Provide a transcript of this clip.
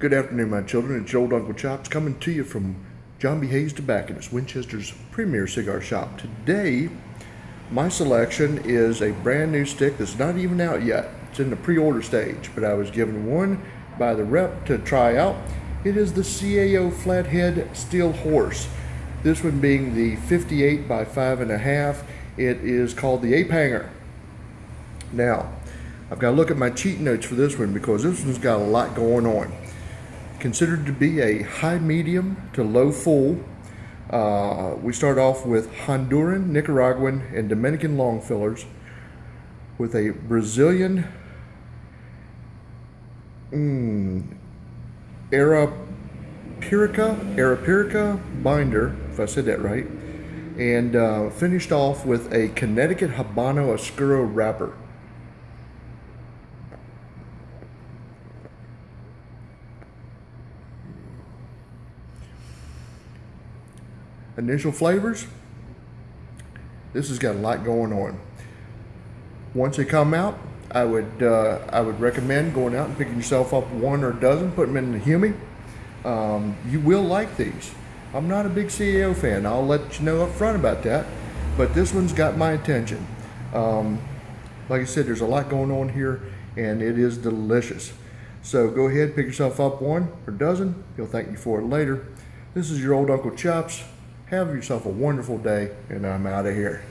Good afternoon, my children. It's your old Uncle Chops coming to you from John B. Hayes Tobacconist, Winchester's premier cigar shop. Today, my selection is a brand new stick that's not even out yet. It's in the pre-order stage, but I was given one by the rep to try out. It is the CAO Flathead Steel Horse. This one being the 58 by 5.5. It is called the Ape Hanger. Now, I've got to look at my cheat notes for this one because this one's got a lot going on. Considered to be a high medium to low full. Uh, we start off with Honduran, Nicaraguan, and Dominican long fillers with a Brazilian mm, Arapiraca, Arapiraca binder, if I said that right, and uh, finished off with a Connecticut Habano Oscuro wrapper. Initial flavors, this has got a lot going on. Once they come out, I would uh, I would recommend going out and picking yourself up one or a dozen, put them in the Humi. Um, you will like these. I'm not a big CAO fan. I'll let you know up front about that. But this one's got my attention. Um, like I said, there's a lot going on here, and it is delicious. So go ahead, pick yourself up one or a dozen. He'll thank you for it later. This is your old Uncle Chops. Have yourself a wonderful day, and I'm out of here.